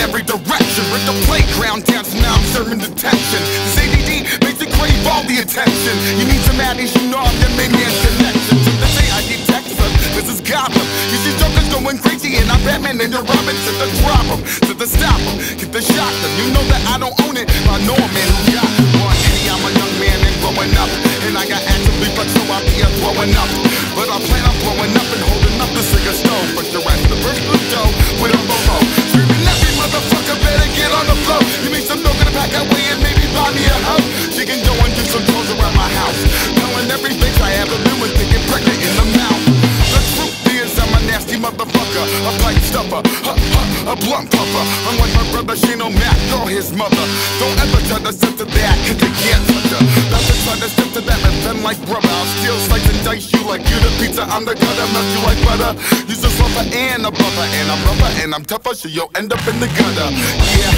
every direction. With the playground dance, now I'm serving detention. This ADD makes me crave all the attention. You need some addies, you know I'm your minion connection. To the day I detect them, this is Gotham. You see jokers going crazy, and I'm Batman and the Robin. To the drop them, to the stop them, get the shock them. You know that I don't own it, but I know a man who got one. Hey, I'm a young man and growing up, She can and do some chores around my house. Knowing every bitch I ever been with to get pregnant in the mouth. The truth is I'm a nasty motherfucker, a pipe stuffer, a, blunt puffer. I'm like my brother Shane O'Mac or his mother. Don't ever try to step to that, cause you can't touch her. Never try to step to that and then like rubber. I'll steal, slice and dice you like you the pizza. I'm the gutter, melt you like butter. Use a slumper and a buffer, and I'm rubber and I'm tougher, so you'll end up in the gutter. Yeah,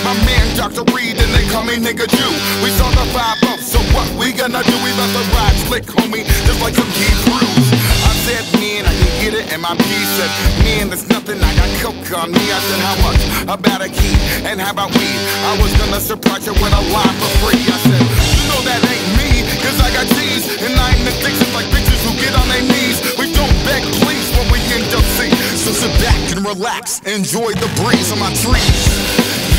my man Dr. Reed and they call me nigga Jew. We saw the five up, so what we gonna do? We let the ride slick, homie, just like some key crews. I said, man, I can get it, and my P said, man, there's nothing. I got coke on me. I said, how much? About a key, and how about weed? I was gonna surprise you with a line for free. I said, you know that ain't me, cause I got G's, and I ain't addicted like bitches who get on their knees. We don't beg, please, when we end up see. So sit back and relax, enjoy the breeze on my trees.